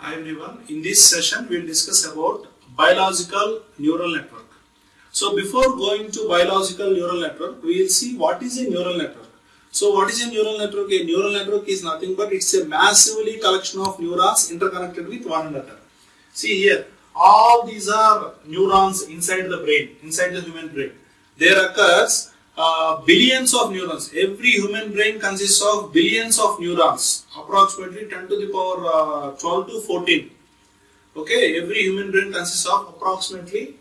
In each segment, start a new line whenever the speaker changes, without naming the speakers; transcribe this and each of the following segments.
Hi everyone. In this session, we will discuss about biological neural network. So before going to biological neural network, we will see what is a neural network. So what is a neural network? A neural network is nothing but it's a massively collection of neurons interconnected with one another. See here, all these are neurons inside the brain, inside the human brain. There occurs uh, billions of neurons. Every human brain consists of billions of neurons, approximately 10 to the power uh, 12 to 14. Okay, every human brain consists of approximately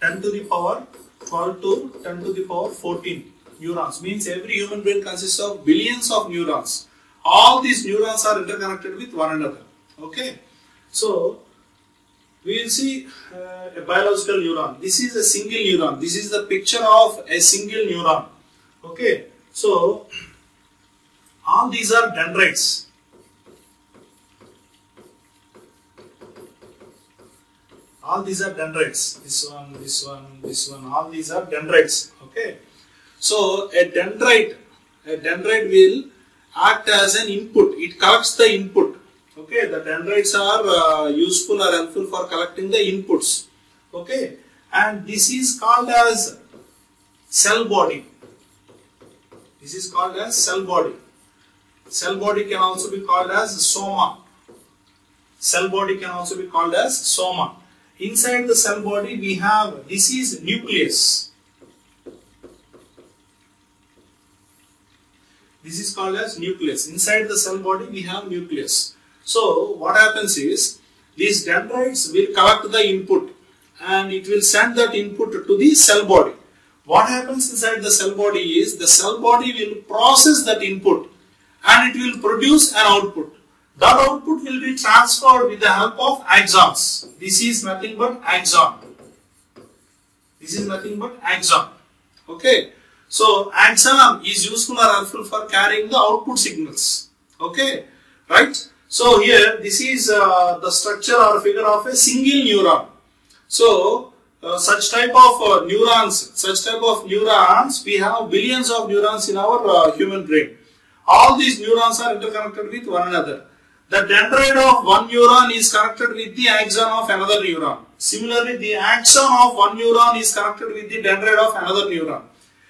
10 to the power 12 to 10 to the power 14 neurons. Means every human brain consists of billions of neurons. All these neurons are interconnected with one another. Okay, so we will see uh, a biological neuron. This is a single neuron. This is the picture of a single neuron. Okay, so all these are dendrites. All these are dendrites. This one, this one, this one. All these are dendrites. Okay, so a dendrite, a dendrite will act as an input. It collects the input okay the dendrites are uh, useful or helpful for collecting the inputs. Okay and this is called as cell body. This is called as cell body. Cell body can also be called as soma. Cell body can also be called as soma. Inside the cell body we have this is nucleus. This is called as nucleus. Inside the cell body we have nucleus so what happens is these dendrites will collect the input and it will send that input to the cell body. What happens inside the cell body is the cell body will process that input and it will produce an output. That output will be transferred with the help of axons. This is nothing but axon. This is nothing but axon. Okay. So axon is useful or helpful for carrying the output signals. Okay. Right. So here this is uh, the structure or figure of a single neuron. So uh, such type of uh, neurons, such type of neurons, we have billions of neurons in our uh, human brain. All these neurons are interconnected with one another. The dendrite of one neuron is connected with the axon of another neuron. Similarly, the axon of one neuron is connected with the dendrite of another neuron.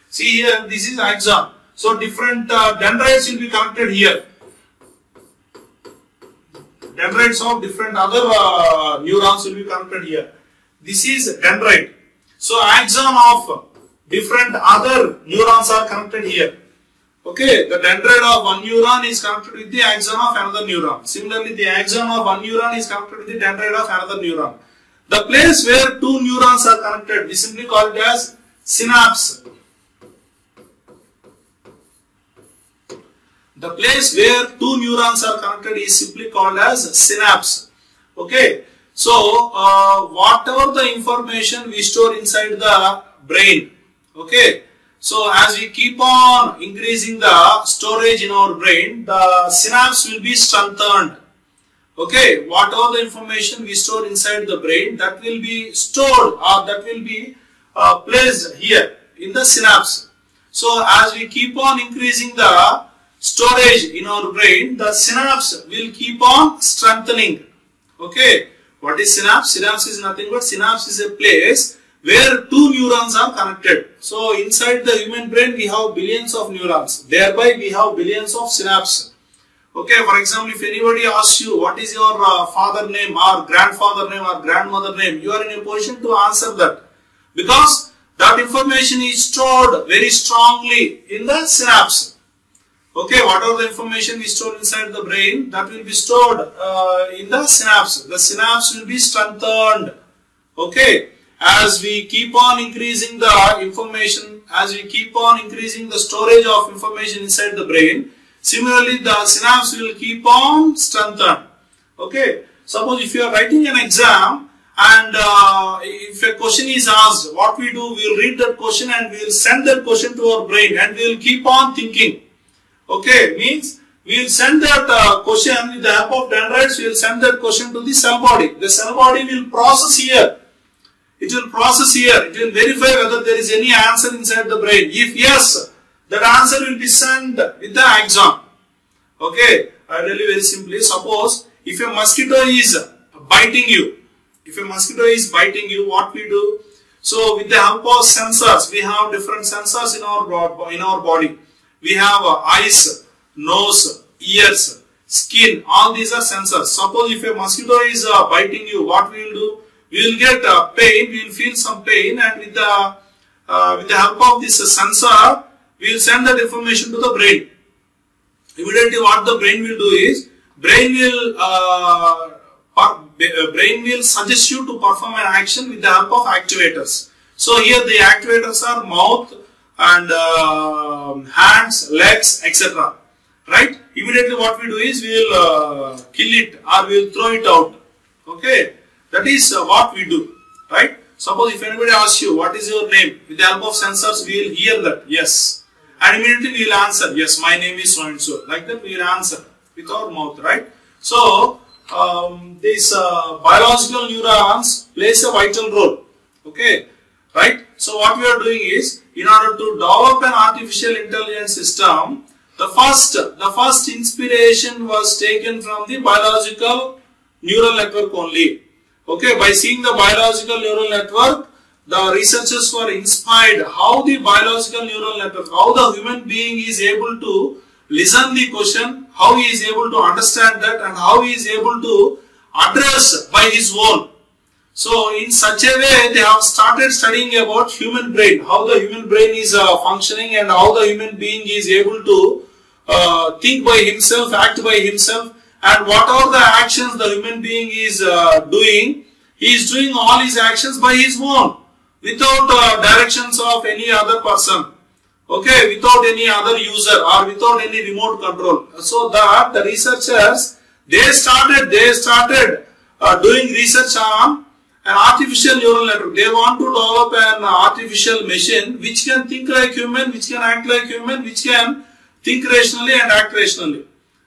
See here, this is axon. So different uh, dendrites will be connected here dendrites of different other uh, neurons will be connected here. This is dendrite. So axon of different other neurons are connected here. Okay, the dendrite of one neuron is connected with the axon of another neuron. Similarly, the axon of one neuron is connected with the dendrite of another neuron. The place where two neurons are connected, we simply call it as synapse. The place where two neurons are connected is simply called as synapse. Okay. So, uh, whatever the information we store inside the brain, okay. So, as we keep on increasing the storage in our brain, the synapse will be strengthened. Okay. Whatever the information we store inside the brain, that will be stored or that will be uh, placed here in the synapse. So, as we keep on increasing the storage in our brain, the synapse will keep on strengthening. Okay. What is synapse? Synapse is nothing but synapse is a place where two neurons are connected. So inside the human brain we have billions of neurons. Thereby we have billions of synapses. Okay, for example, if anybody asks you what is your uh, father name or grandfather name or grandmother name, you are in a position to answer that. Because that information is stored very strongly in the synapse. Okay, whatever the information we store inside the brain, that will be stored uh, in the synapse. The synapse will be strengthened. Okay, as we keep on increasing the information, as we keep on increasing the storage of information inside the brain, similarly the synapse will keep on strengthened. Okay, suppose if you are writing an exam and uh, if a question is asked, what we do, we will read that question and we will send that question to our brain and we will keep on thinking. Okay, means we will send that uh, question with the help of dendrites, we will send that question to the cell body. The cell body will process here. It will process here. It will verify whether there is any answer inside the brain. If yes, that answer will be sent with the axon. Okay, I tell you very simply, suppose if a mosquito is biting you, if a mosquito is biting you, what we do? So with the help of sensors, we have different sensors in our in our body. We have eyes, nose, ears, skin. All these are sensors. Suppose if a mosquito is uh, biting you, what we will do? We will get uh, pain. We will feel some pain, and with the uh, with the help of this sensor, we will send that information to the brain. Immediately, what the brain will do is brain will uh, brain will suggest you to perform an action with the help of actuators. So here the actuators are mouth and uh, hands, legs, etc. Right? Immediately what we do is we will uh, kill it or we will throw it out. Okay? That is uh, what we do. Right? Suppose if anybody asks you what is your name, with the help of sensors we will hear that yes. And immediately we will answer yes, my name is so and so. Like that we will answer with our mouth. Right? So um, these uh, biological neurons plays a vital role. Okay, right? So what we are doing is, in order to develop an artificial intelligence system, the first the first inspiration was taken from the biological neural network only. Okay, by seeing the biological neural network, the researchers were inspired how the biological neural network, how the human being is able to listen the question, how he is able to understand that and how he is able to address by his own. So in such a way they have started studying about human brain, how the human brain is uh, functioning and how the human being is able to uh, think by himself, act by himself and what are the actions the human being is uh, doing, he is doing all his actions by his own without uh, directions of any other person okay, without any other user or without any remote control. So that the researchers, they started, they started uh, doing research on an artificial neural network. They want to develop an artificial machine which can think like human, which can act like human, which can think rationally and act rationally.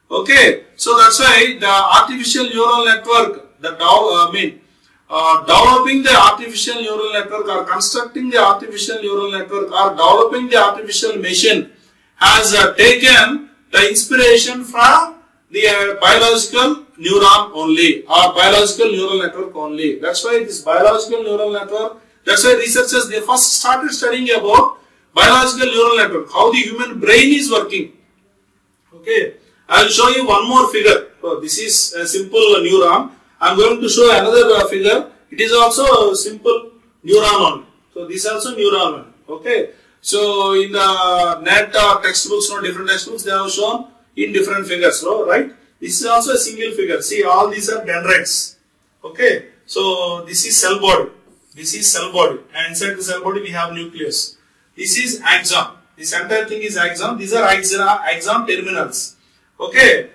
Okay, so that's why the artificial neural network, the I mean, uh, developing the artificial neural network or constructing the artificial neural network or developing the artificial machine has uh, taken the inspiration from the uh, biological neuron only or biological neural network only. That's why this biological neural network, that's why researchers they first started studying about biological neural network, how the human brain is working. Okay, I will show you one more figure. So this is a simple neuron. I am going to show another uh, figure. It is also a simple neuron one. So this is also neuron one. Okay. So in the net uh, textbooks, no different textbooks, they have shown in different figures, right? This is also a single figure. See, all these are dendrites. Okay. So this is cell body. This is cell body. And inside the cell body we have nucleus. This is axon. This entire thing is axon. These are axon, terminals. Okay.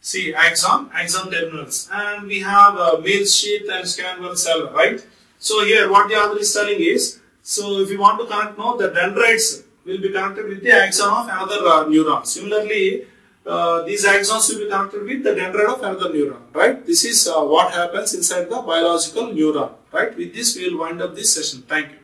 See axon, axon terminals, and we have a myelin sheath and Schwann cell, right? So here what the author is telling is, so if you want to connect now, the dendrites will be connected with the axon of another uh, neuron. Similarly, uh, these axons will be connected with the dendrite of another neuron, right? This is uh, what happens inside the biological neuron, right? With this, we will wind up this session. Thank you.